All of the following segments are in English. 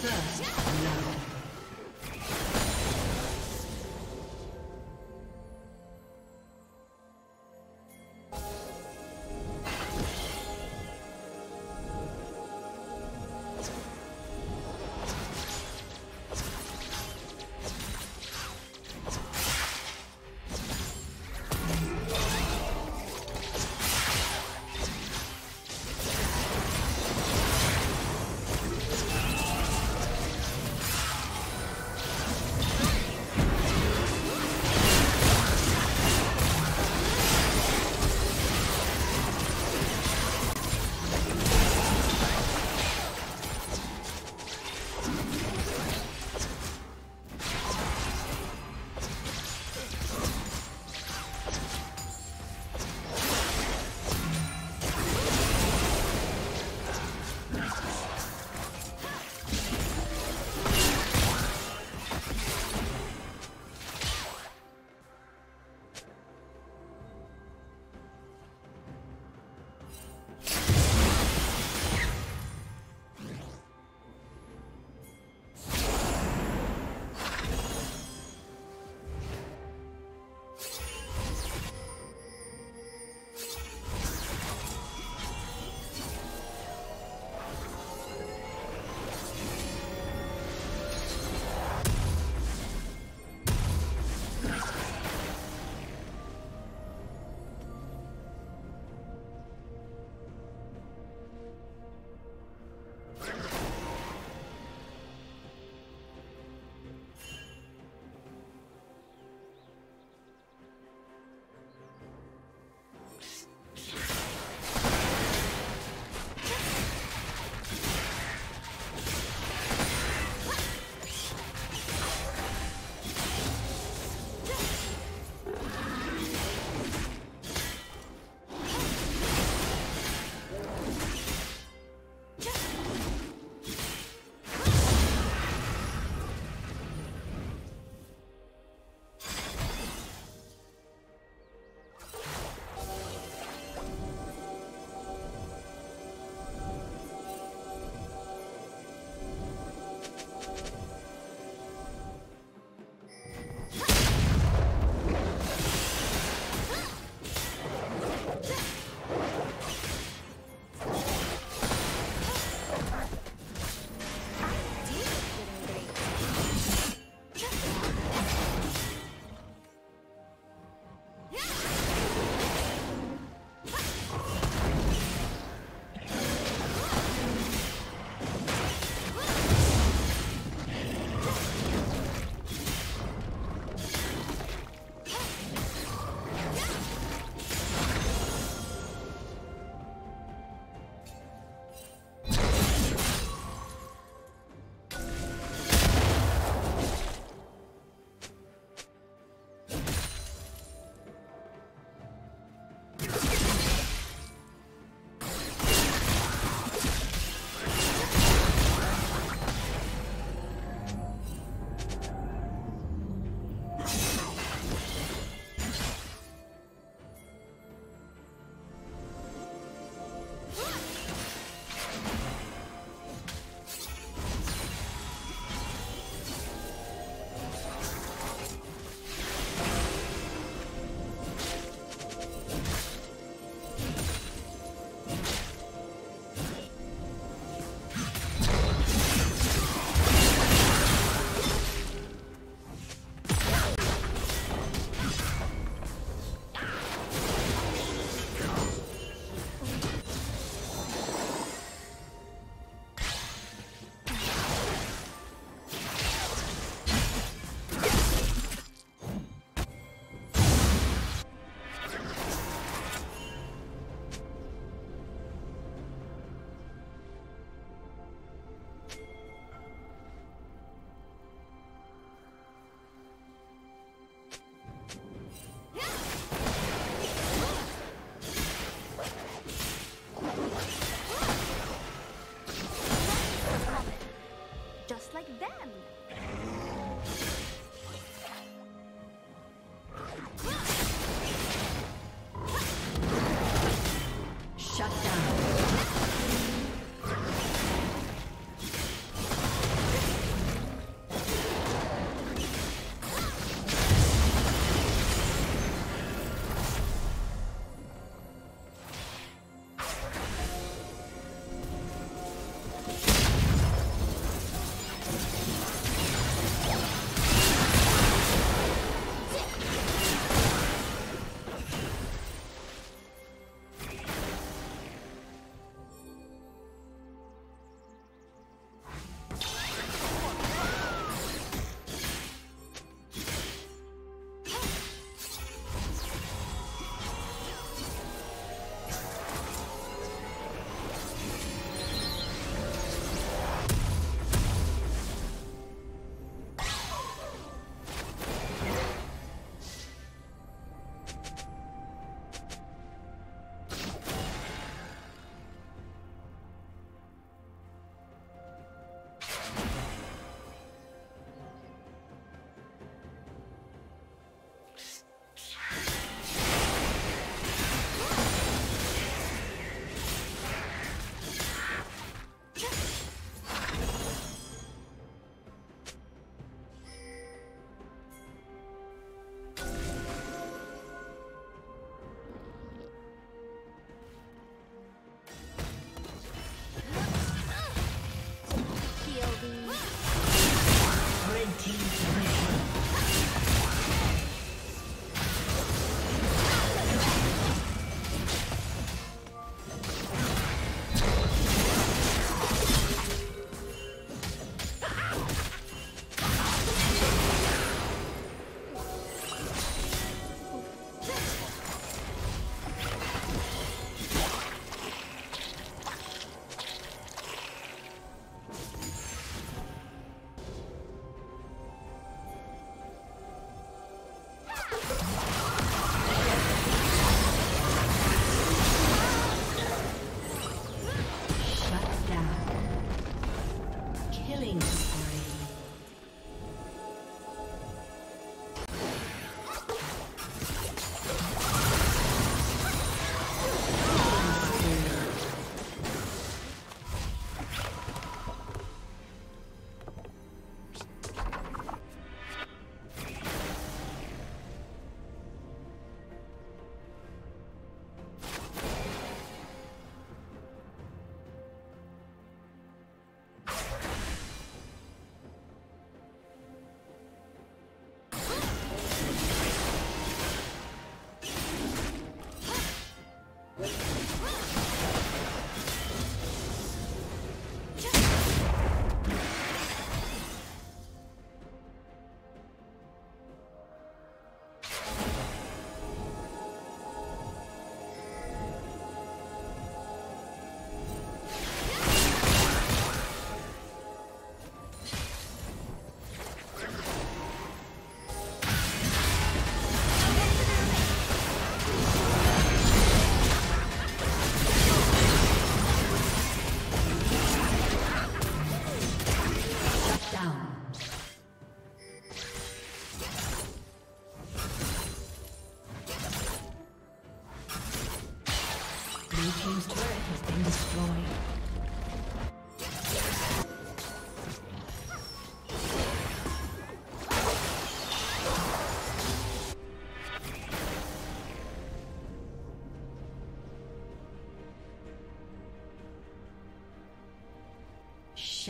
First, love.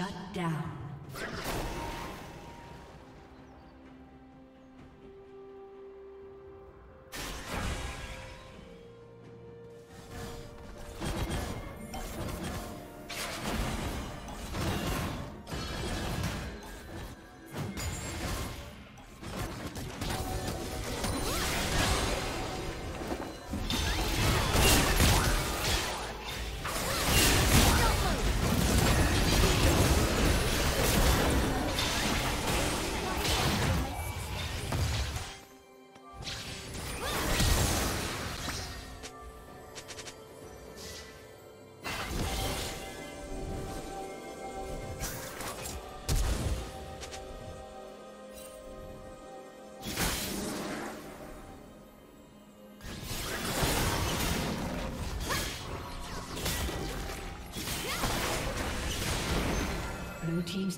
Shut down.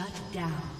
Shut down.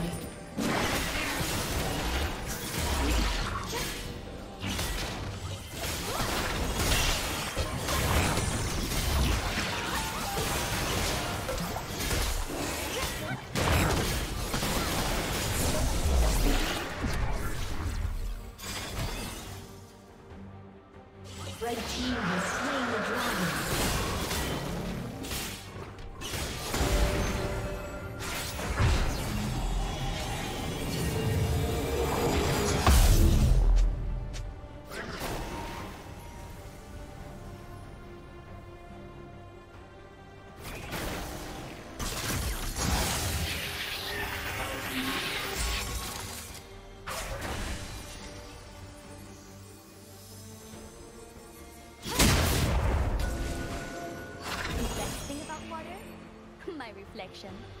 description.